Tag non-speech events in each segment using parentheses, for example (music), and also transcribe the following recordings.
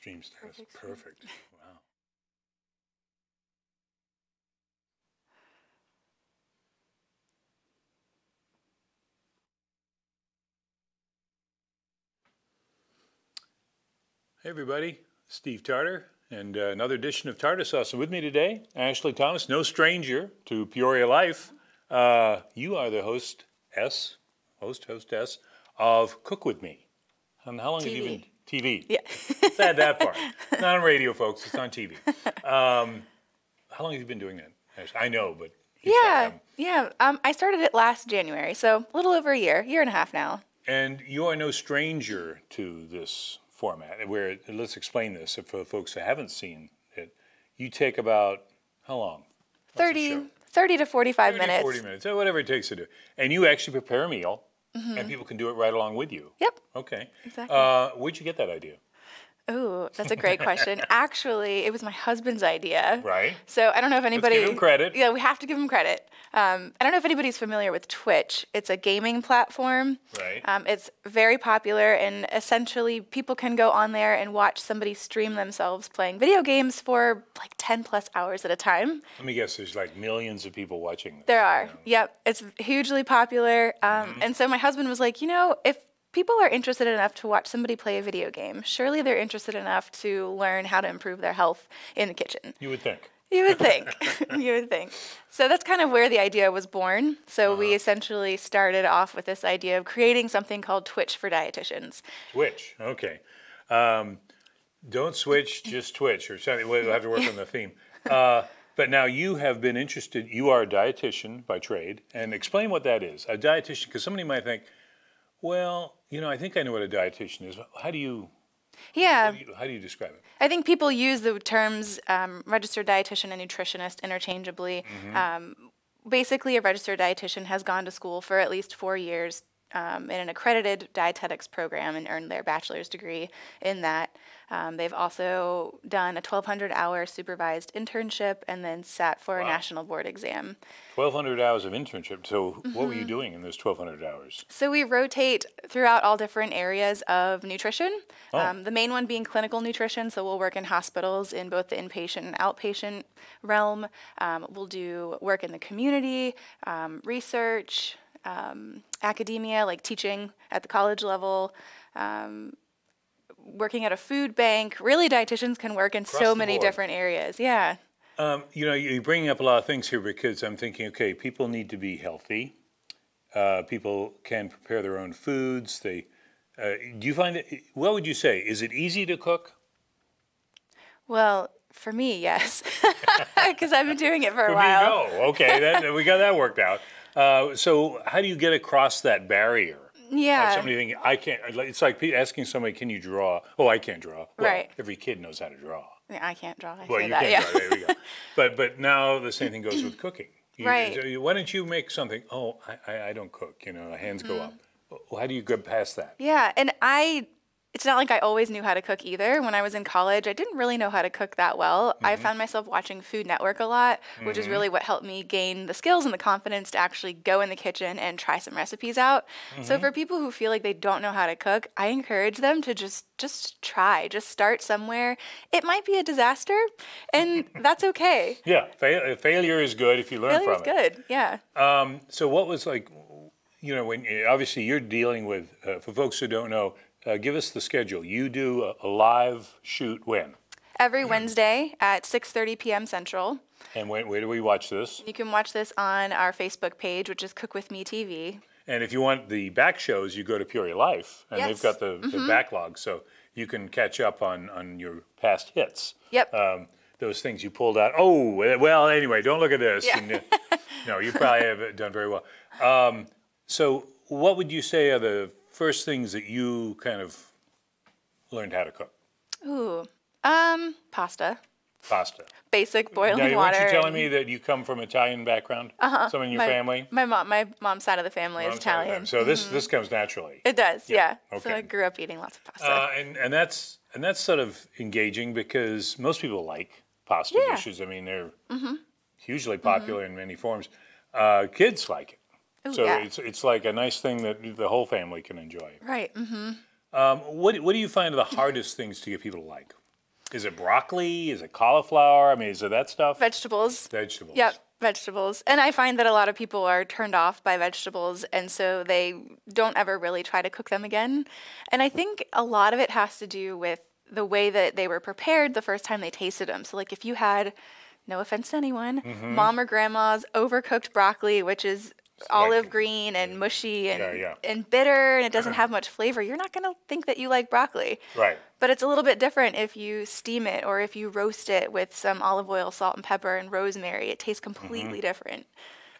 Stream status. Perfect stream. Perfect. Wow. Hey everybody, Steve Tarter, and uh, another edition of Tarter Source. And with me today, Ashley Thomas, no stranger to Peoria Life. Uh, you are the host S, host hostess of Cook with Me. And how long have you been TV? Yeah. Let's add that part. It's (laughs) not on radio, folks. It's on TV. Um, how long have you been doing that? I know, but Yeah, them. yeah. Um, I started it last January, so a little over a year, year and a half now. And you are no stranger to this format. Where let's explain this for the folks that haven't seen it. You take about how long? What's 30, 30 to 45 30, minutes. 40 minutes, whatever it takes to do. And you actually prepare a meal, Mm-hmm. and people can do it right along with you. Yep. Okay. Exactly. Uh, where'd you get that idea? Ooh, that's a great (laughs) question. Actually, it was my husband's idea. Right. So I don't know if anybody. Give him credit. Yeah, we have to give him credit. Um, I don't know if anybody's familiar with Twitch. It's a gaming platform. Right. Um, it's very popular, and essentially, people can go on there and watch somebody stream themselves playing video games for like 10 plus hours at a time. Let me guess. There's like millions of people watching. This, There are. you know. Yep. It's hugely popular. Um, Mm-hmm. And so my husband was like, you know, if people are interested enough to watch somebody play a video game, surely they're interested enough to learn how to improve their health in the kitchen. You would think. You would think. (laughs) (laughs) you would think. So that's kind of where the idea was born. So Uh-huh. we essentially started off with this idea of creating something called Twitch for dietitians. Twitch. Okay. Um, don't switch, just Twitch or something. We'll have to work on the theme. (laughs) Uh, but now you have been interested. You are a dietitian by trade, and explain what that is. A dietitian, because somebody might think, well, you know, I think I know what a dietitian is. How do you Yeah. how do you, how do you describe it? I think people use the terms um, registered dietitian and nutritionist interchangeably. Mm-hmm. Um, basically, a registered dietitian has gone to school for at least four years um, in an accredited dietetics program and earned their bachelor's degree in that. Um, they've also done a 1,200 hour supervised internship and then sat for a national board exam. Twelve hundred hours of internship. So what Mm-hmm. were you doing in those twelve hundred hours? So we rotate throughout all different areas of nutrition. Oh. Um, the main one being clinical nutrition. So we'll work in hospitals in both the inpatient and outpatient realm. Um, we'll do work in the community, um, research, um, academia, like teaching at the college level. Um, Working at a food bank, really, dietitians can work in Across so many board. different areas. Yeah, Um, you know, you're bringing up a lot of things here because I'm thinking, okay, people need to be healthy. Uh, people can prepare their own foods. They, uh, do you find it? What would you say? Is it easy to cook? well, for me, yes, (laughs) (laughs) because I've been doing it for a For while. me, no. Okay, that, we got that worked out. Uh, so, how do you get across that barrier? Yeah. somebody thinking, I can't. It's like asking somebody, "Can you draw?" Oh, I can't draw. Well, Right. Every kid knows how to draw. Yeah, I can't draw. I Well, you that. can yeah. draw. There we go. (laughs) But but now the same thing goes with (clears throat) cooking. You- Right. you- Why don't you make something? Oh, I, I, I don't cook. You know, hands go up. Well, how do you get past that? Yeah, and I it's not like I always knew how to cook either. When I was in college, I didn't really know how to cook that well. I Mm-hmm. found myself watching Food Network a lot, which is really what helped me gain the skills and the confidence to actually go in the kitchen and try some recipes out. So Mm-hmm. for people who feel like they don't know how to cook, I encourage them to just just try, just start somewhere. It might be a disaster, and (laughs) that's okay. Yeah, fa- failure is good if you learn Failure's from it. good. Yeah. Um, so what was like, you know, when obviously you're dealing with, uh, for folks who don't know, uh, give us the schedule. You do a, a live shoot when? Every Wednesday at 6:30 p.m. Central. And when, where do we watch this? You can watch this on our Facebook page, which is Cook With Me TV. And if you want the back shows, you go to Peoria Life, and they've Yes. Mm-hmm. got the, the backlog, so you can catch up on, on your past hits. Yep. Um, those things you pulled out. Oh, well, anyway, don't look at this. Yeah. And, uh, no, you probably (laughs) have done very well. Um, so, what would you say are the first things that you kind of learned how to cook? Ooh. Um, pasta. Pasta. Basic boiling Now, water. weren't you telling me that you come from Italian background? Uh-huh. Some in your my, family? My mom, my mom's side of the family is Mom's of Italian. So this this comes naturally. It does, yeah. So okay. I grew up eating lots of pasta. Uh, and and that's and that's sort of engaging because most people like pasta Yeah. Mm-hmm. dishes. I mean, they're hugely popular in many forms. Uh, kids like it, Ooh, so yeah. it's it's like a nice thing that the whole family can enjoy. right. hmm Um, what what do you find the hardest things to get people to like? Is it broccoli? Is it cauliflower? I mean, is it that stuff? Vegetables. Vegetables. Yep, vegetables. And I find that a lot of people are turned off by vegetables, and so they don't ever really try to cook them again. And I think a lot of it has to do with the way that they were prepared the first time they tasted them. So, like, if you had, no offense to anyone, Mm-hmm. mom or grandma's overcooked broccoli, which is olive green and mushy and, Yeah, yeah. and bitter and it doesn't have much flavor, you're not going to think that you like broccoli. Right. But it's a little bit different if you steam it or if you roast it with some olive oil, salt, and pepper and rosemary. It tastes completely Mm-hmm. different.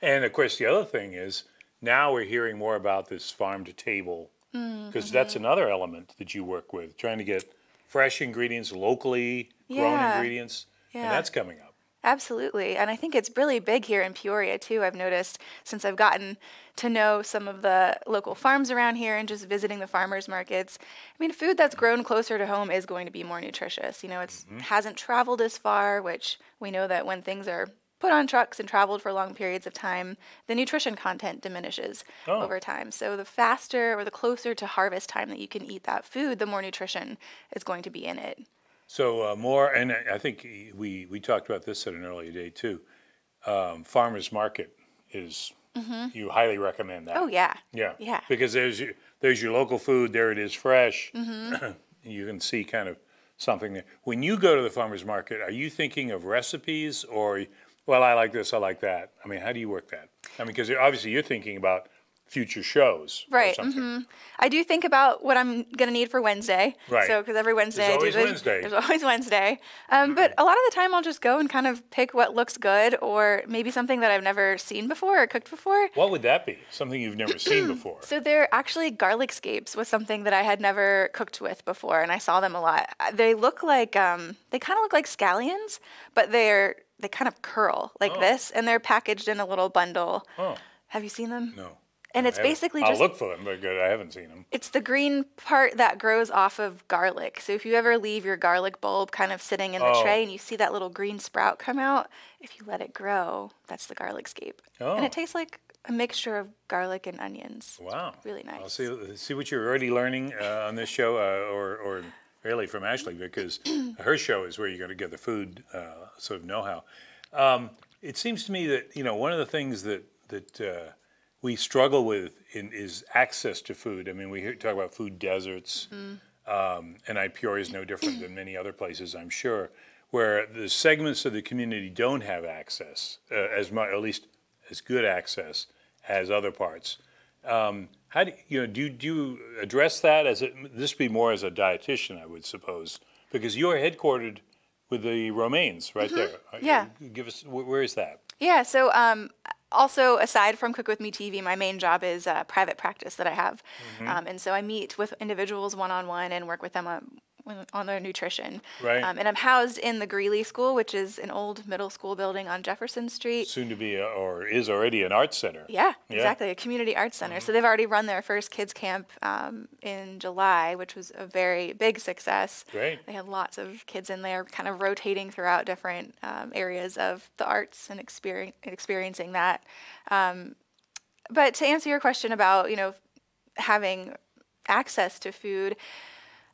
And of course, the other thing is now we're hearing more about this farm to table because that's Mm-hmm. another element that you work with, trying to get fresh ingredients, locally grown Yeah. ingredients, and that's coming up. Absolutely. And I think it's really big here in Peoria, too. I've noticed since I've gotten to know some of the local farms around here and just visiting the farmers markets. I mean, food that's grown closer to home is going to be more nutritious. You know, it Mm-hmm. hasn't traveled as far, which we know that when things are put on trucks and traveled for long periods of time, the nutrition content diminishes Oh. over time. So the faster or the closer to harvest time that you can eat that food, the more nutrition is going to be in it. So uh, more, and I think we we talked about this at an earlier date too. Um, farmers market is you highly recommend that. Mm-hmm. Oh, yeah. Yeah. Yeah. Because there's your, there's your local food. There it is, fresh. Mm-hmm. (clears throat) you can see kind of something there. When you go to the farmers market, are you thinking of recipes or, well, I like this, I like that? I mean, how do you work that? I mean, because obviously you're thinking about future shows Right, or something. I do think about what I'm gonna need for Wednesday. Right. So because every Wednesday I always do Wednesday. There's always (laughs) Wednesday. Um, but a lot of the time I'll just go and kind of pick what looks good, or maybe something that I've never seen before or cooked before. What would that be? Something you've never seen (clears throat) before? So they're actually garlic scapes was something that I had never cooked with before, and I saw them a lot. Uh, They look like um, they kind of look like scallions, but they're they kind of curl like Oh. this, and they're packaged in a little bundle. Oh, Have you seen them? no. And it's basically I'll just look for them, but good, I haven't seen them. It's the green part that grows off of garlic. So if you ever leave your garlic bulb kind of sitting in the Oh. tray and you see that little green sprout come out, if you let it grow, that's the garlic scape. Oh. And Oh. it tastes like a mixture of garlic and onions. Wow. Really nice. I'll see, see what you're already learning uh, on this show, uh, or, or really from Ashley, because (clears throat) her show is where you're going to get the food uh, sort of know-how. Um, it seems to me that you know one of the things that that uh, we struggle with in, is access to food. I mean, we hear, talk about food deserts, um, and I Peoria is no different than many other places, I'm sure, where the segments of the community don't have access uh, as much, at least as good access as other parts. Um, how do you know? Do you, do you address that as a, this be more as a dietitian, I would suppose, because you're headquartered with the Romaines right there. Uh, Yeah. Give us where is that? Yeah, so um, also aside from Cook With Me TV, my main job is uh, private practice that I have. Mm-hmm. Um, and so I meet with individuals one on one and work with them on, on their nutrition. Right. Um, and I'm housed in the Greeley School, which is an old middle school building on Jefferson Street. Soon to be, a, or is already an art center. Yeah, Yeah. Exactly. A community arts center. So they've already run their first kids camp um, in July, which was a very big success. Great. They had lots of kids in there, kind of rotating throughout different um, areas of the arts and experience, experiencing that. Um, but to answer your question about you know having access to food,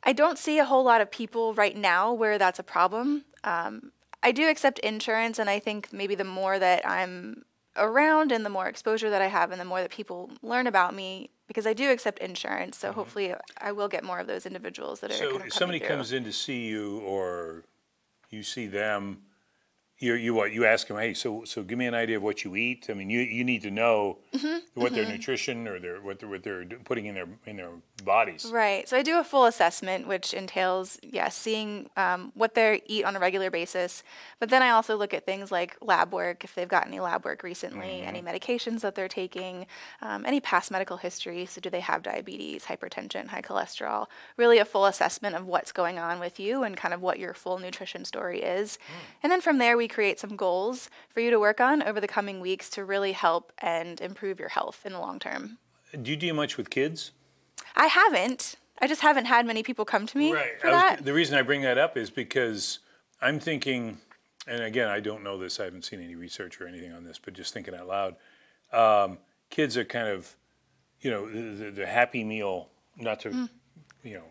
I don't see a whole lot of people right now where that's a problem. Um, I do accept insurance, and I think maybe the more that I'm around and the more exposure that I have, and the more that people learn about me, because I do accept insurance, so hopefully I will get more of those individuals that are. So kind of if somebody through. comes in to see you, or you see them, you you what you ask them, hey, so so give me an idea of what you eat. I mean, you you need to know Mm-hmm, what their nutrition or their what they're, what they're putting in their in their bodies. Right. So I do a full assessment, which entails, yes, seeing um, what they eat on a regular basis. But then I also look at things like lab work, if they've got any lab work recently, any medications that they're taking, um, any past medical history. So do they have diabetes, hypertension, high cholesterol? Really a full assessment of what's going on with you and kind of what your full nutrition story is. And then from there, we create some goals for you to work on over the coming weeks to really help and improve your health in the long term. Do you do much with kids? I haven't. I just haven't had many people come to me for I was- that. the reason I bring that up is because I'm thinking, and again, I don't know this. I haven't seen any research or anything on this, but just thinking out loud, um, kids are kind of, you know, the, the, the happy meal. Not to, Mm. you know,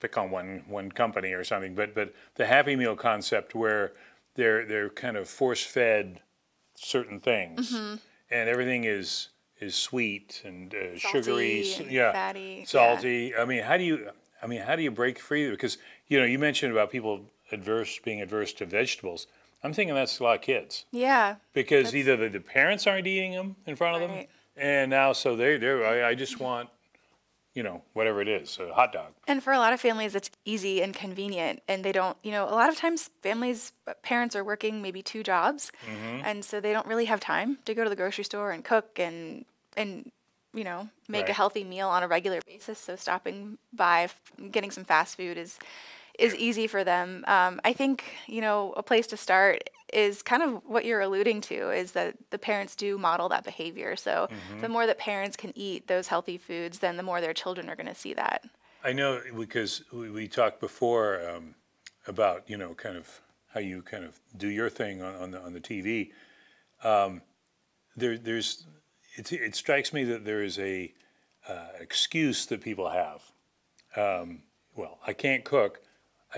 pick on one one company or something, but but the Happy Meal concept where they're they're kind of force fed certain things, Mm-hmm. and everything is is sweet and uh, sugary, Salty s- and yeah, fatty, yeah. salty. I mean, how do you? I mean, how do you break free? Because you know, you mentioned about people adverse being adverse to vegetables. I'm thinking that's a lot of kids Yeah. because either the, the parents aren't eating them in front of them, and now so they they I, I just want, you know, whatever it is, a hot dog. And for a lot of families, it's easy and convenient, and they don't, you know, a lot of times families, uh, parents are working maybe two jobs, Mm-hmm. and so they don't really have time to go to the grocery store and cook and and you know make a healthy meal on a regular basis. So stopping by, getting some fast food is is easy for them. Um, I think you know a place to start is kind of what you're alluding to is that the parents do model that behavior. So Mm-hmm. the more that parents can eat those healthy foods, then the more their children are going to see that. I know because we, we talked before um, about you know kind of how you kind of do your thing on, on the on the TV. Um, there, there's it, it strikes me that there is a uh, excuse that people have. Um, well, I can't cook.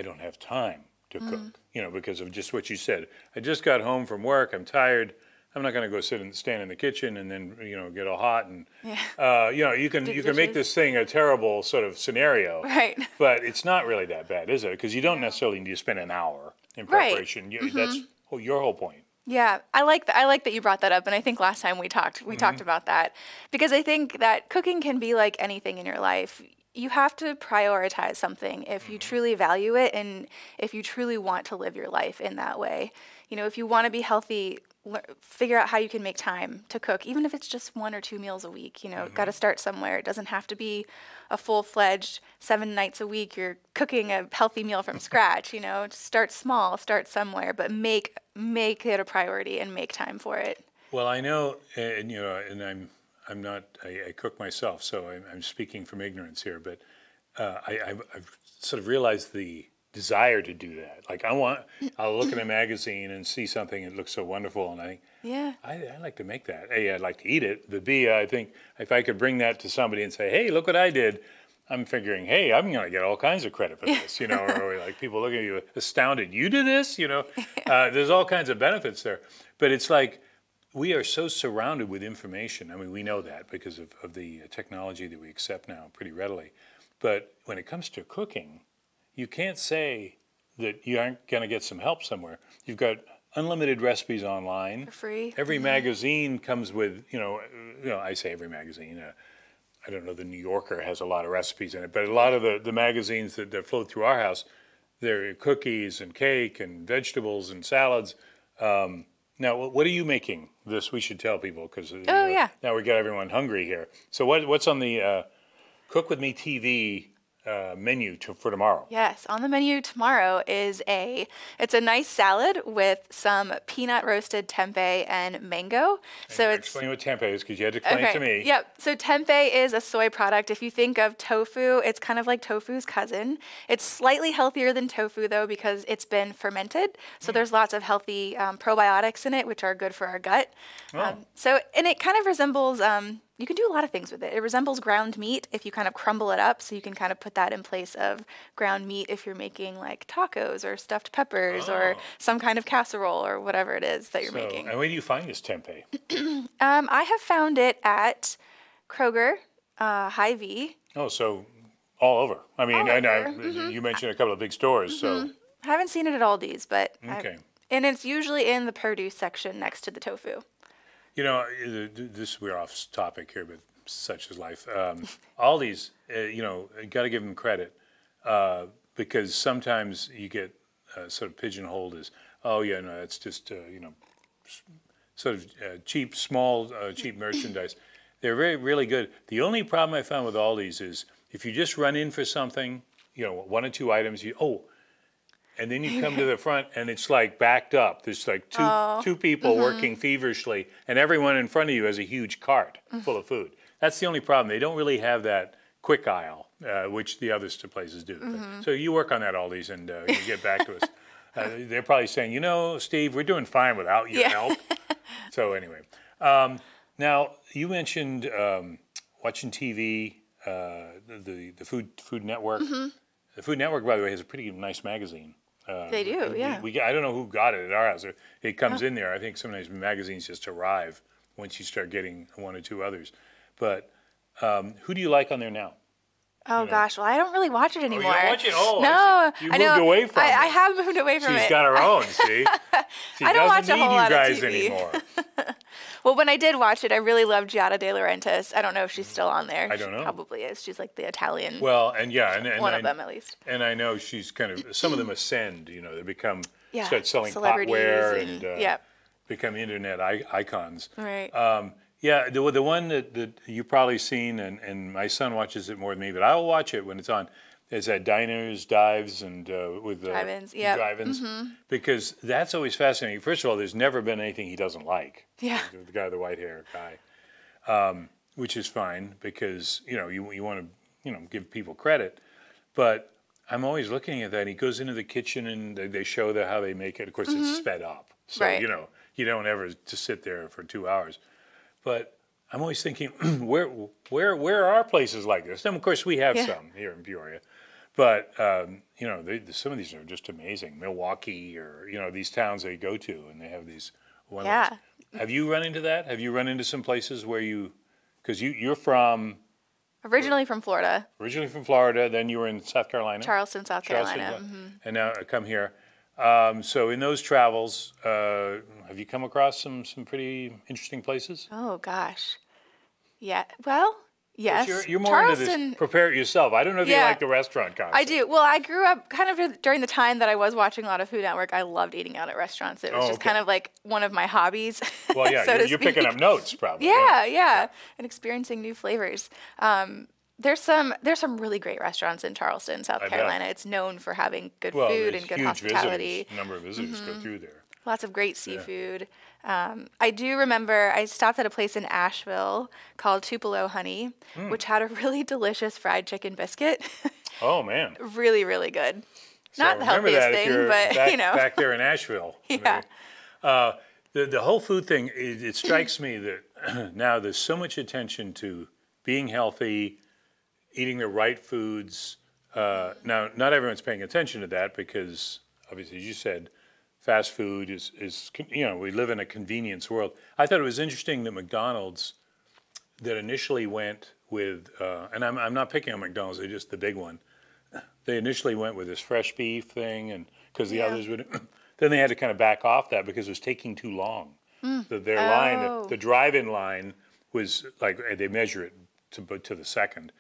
I don't have time to cook. You know, because of just what you said. I just got home from work. I'm tired. I'm not going to go sit and stand in the kitchen and then you know get all hot and Yeah. uh, you know you can you can make this thing a terrible sort of scenario. Right. (laughs) But it's not really that bad, is it? Because you don't necessarily need to spend an hour in Right. Mm-hmm. preparation. You, That's your whole point. Yeah, I like that. I like that you brought that up, and I think last time we talked, we talked about that because I think that cooking can be like anything in your life. You have to prioritize something if you mm-hmm. truly value it, and if you truly want to live your life in that way. You know, if you want to be healthy, figure out how you can make time to cook, even if it's just one or two meals a week. You know, got to mm-hmm. start somewhere. It doesn't have to be a full fledged seven nights a week. You're cooking a healthy meal from scratch. You know, start small, start somewhere, but make make it a priority and make time for it. Well, I know, and you know, and I'm I'm not I, I cook myself, so I'm, I'm speaking from ignorance here. But uh, I, I've, I've sort of realized the desire to do that. Like I want, I'll look at a magazine and see something that looks so wonderful, and I think Yeah. I, I like to make that. A, I'd like to eat it. But B, I think if I could bring that to somebody and say, "Hey, look what I did," I'm figuring, "Hey, I'm going to get all kinds of credit for this," you know, or like people looking at you astounded. You did this, you know. (laughs) Uh, there's all kinds of benefits there, but it's like we are so surrounded with information. I mean, we know that because of, of the technology that we accept now pretty readily. But when it comes to cooking, you can't say that you aren't going to get some help somewhere. You've got unlimited recipes online. For free. Every magazine comes with, you know, uh, you know, I say every magazine. Uh, I don't know, the New Yorker has a lot of recipes in it, but a lot of the, the magazines that, that float through our house, they're cookies and cake and vegetables and salads. Um, now, what are you making this? We should tell people because Oh, yeah. now we got everyone hungry here. So what, what's on the uh, Cook With Me TV uh, menu to, for tomorrow? Yes, on the menu tomorrow is a it's a nice salad with some peanut roasted tempeh and mango. So it's Explain what tempeh is because you had to explain it to me. Yep. So tempeh is a soy product. If you think of tofu, it's kind of like tofu's cousin. It's slightly healthier than tofu though because it's been fermented. So there's lots of healthy um, probiotics in it, which are good for our gut. Um, so and it kind of resembles. Um, you can do a lot of things with it. It resembles ground meat if you kind of crumble it up. So you can kind of put that in place of ground meat if you're making like tacos or stuffed peppers or Oh. some kind of casserole or whatever it is that you're So, making. and where do you find this tempeh? (clears throat) Um, I have found it at Kroger, uh, Hy-Vee. Oh, so all over. I mean, All I know Mm-hmm. you mentioned a couple of big stores, so I haven't seen it at Aldi's, but I've- Okay. and it's usually in the produce section next to the tofu. You know uh, this we're off topic here, but such is life. Um, (laughs) Aldi's, uh, you know, got to give them credit uh, because sometimes you get uh, sort of pigeonholed as, oh yeah, no, it's just uh, you know, sort of uh, cheap, small, uh, cheap (laughs) merchandise. They're very, really good. The only problem I found with Aldi's is if you just run in for something, you know, one or two items, you oh, and then you come to the front and it's like backed up. There's like two two people working feverishly, and everyone in front of you has a huge cart full of food. That's the only problem. They don't really have that quick aisle, uh, which the other places do. But- so you work on that, all these, and uh, you get back to us. (laughs) Uh, they're probably saying, you know, Steve, we're doing fine without your Yeah. help. (laughs) so anyway, um, now you mentioned um, watching TV, uh, the the Food Food Network. the Food Network, by the way, has a pretty nice magazine. Uh, They do, yeah. We, I don't know who got it at our house. It comes in there. I think sometimes magazines just arrive once you start getting one or two others. But um, who do you like on there now? Oh gosh, well I don't really watch it anymore. watch it? Oh, no. You I know. moved away from I, I have moved away from She's it. She's got her own, (laughs) see? She I don't watch a whole you lot of guys TV. anymore. (laughs) Well, when I did watch it, I really loved Giada De Laurentiis. I don't know if she's still on there. I don't She know. Probably is. She's like the Italian Well, and yeah, and, and one I, of them at least. And I know she's kind of some of them ascend. You know, they become Yeah, start selling potware and- and, uh, yeah. become internet I- icons. Right. Um, yeah, the the one that, that you've probably seen, and, and my son watches it more than me, but I will watch it when it's on. Is that diners, dives, and uh, with the Drive-ins, yep. drive-ins, because that's always fascinating. First of all, there's never been anything he doesn't like. Yeah. the, guy, with the white hair guy, um, which is fine because you know you you want to you know give people credit, but I'm always looking at that. He goes into the kitchen and they, they show the, how they make it. Of course, it's sped up, so Right. you know you don't ever just sit there for two hours. But I'm always thinking, (clears throat) where where where are places like this? And of course, we have Yeah. some here in Peoria, but um, you know they, some of these are just amazing. Milwaukee or you know these towns they go to, and they have these. One Yeah. Have you run into that? Have you run into some places where you, because you you're from Originally from Florida, originally from Florida, then you were in South Carolina. Charleston, South Charleston, Carolina. yeah. hmm and now I come here. Um, so in those travels, uh, have you come across some some pretty interesting places? Oh gosh. Yeah. Well, yes. You're, you're more into Charleston. this. Prepare it yourself. I don't know if you like the restaurant concept. I do. Well, I grew up kind of during the time that I was watching a lot of Food Network. I loved eating out at restaurants. It was Oh, just okay. kind of like one of my hobbies. (laughs) Well, yeah, so you're, you're picking up notes, probably. Yeah, yeah, and experiencing new flavors. Um, there's some there's some really great restaurants in Charleston, South I bet. Carolina. It's known for having good Well, food and good huge hospitality. visitors. Number of visitors go through there. Lots of great seafood. Um, I do remember I stopped at a place in Asheville called Tupelo Honey, Hmm. which had a really (laughs) delicious fried chicken biscuit. (laughs) Oh man. really, really good. Not the healthiest thing, but back, (laughs) you know. back there in Asheville. Yeah. Uh, the the whole food thing. It, it strikes me that (clears throat) now there's so much attention to being healthy, eating the right foods. Uh, now, not everyone's paying attention to that because, obviously, as you said, fast food is is you know we live in a convenience world. I thought it was interesting that McDonald's that initially went with, uh, and I'm I'm not picking on McDonald's, they're just the big one they initially went with this fresh beef thing, and because the Yeah. others would, (clears throat) then they had to kind of back off that because it was taking too long. The, their line, Oh. the, the drive-in line, was like uh, they measure it to but to the second,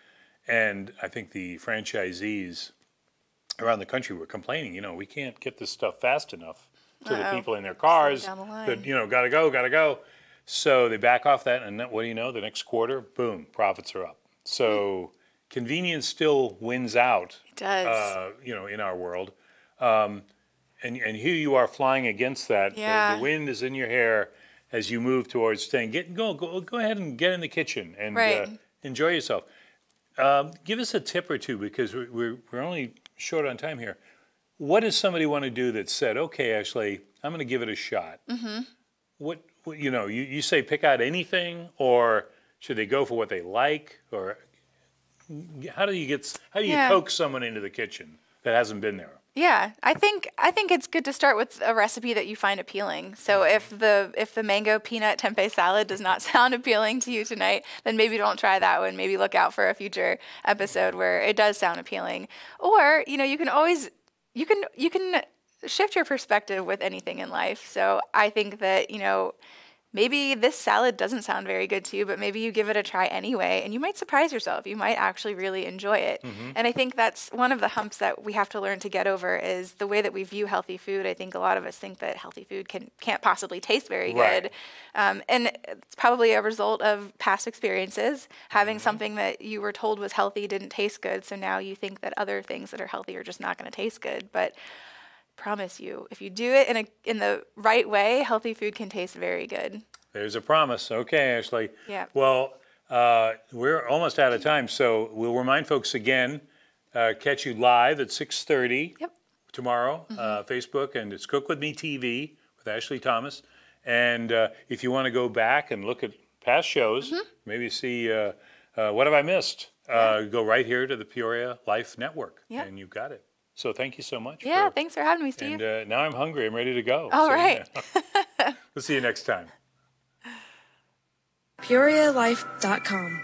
and I think the franchisees around the country were complaining. You know, we can't get this stuff fast enough to the Uh-oh. people in their cars. the. That you know, gotta go, gotta go. So they back off that, and what do you know? The next quarter, boom, profits are up. So convenience still wins out it does. uh, you know, in our world. Um, and, and here you are flying against that. The- Yeah. The, wind is in your hair as you move towards staying. Get go go go ahead and get in the kitchen and uh, enjoy yourself. Um, give us a tip or two because we're, we're we're only short on time here. What does somebody want to do that said, okay, Ashley, I'm going to give it a shot? Mm-hmm. What, what you know, you, you say pick out anything, or should they go for what they like, or how do you get how do you Yeah. coax someone into the kitchen that hasn't been there? Yeah, I think I think it's good to start with a recipe that you find appealing. So if the if the mango peanut tempeh salad does not (laughs) sound appealing to you tonight, then maybe don't try that one. Maybe look out for a future episode where it does sound appealing. Or, you know, you can always you can you can shift your perspective with anything in life. So I think that, you know, maybe this salad doesn't sound very good to you, but maybe you give it a try anyway, and you might surprise yourself. You might actually really enjoy it. And I think that's one of the humps that we have to learn to get over is the way that we view healthy food. I think a lot of us think that healthy food can can't possibly taste very Right. good, um, and it's probably a result of past experiences. Having something that you were told was healthy didn't taste good, so now you think that other things that are healthy are just not going to taste good, but promise you if you do it in a in the right way healthy food can taste very good There's a promise. Okay, Ashley. Yeah. Well, uh, we're almost out of time, so we'll remind folks again. Uh, catch you live at 6:30 Yep. tomorrow, Mm-hmm. uh, Facebook, and it's Cook with Me TV with Ashley Thomas. And uh, if you want to go back and look at past shows, Mm-hmm. maybe see uh, uh, what have I missed? Uh, go right here to the Peoria Life Network, Yep. and you've got it. So thank you so much. Yeah, for- thanks for having me, Steve. And uh, now I'm hungry. I'm ready to go. All So, right. yeah. (laughs) we'll see you next time. PeoriaLife.com.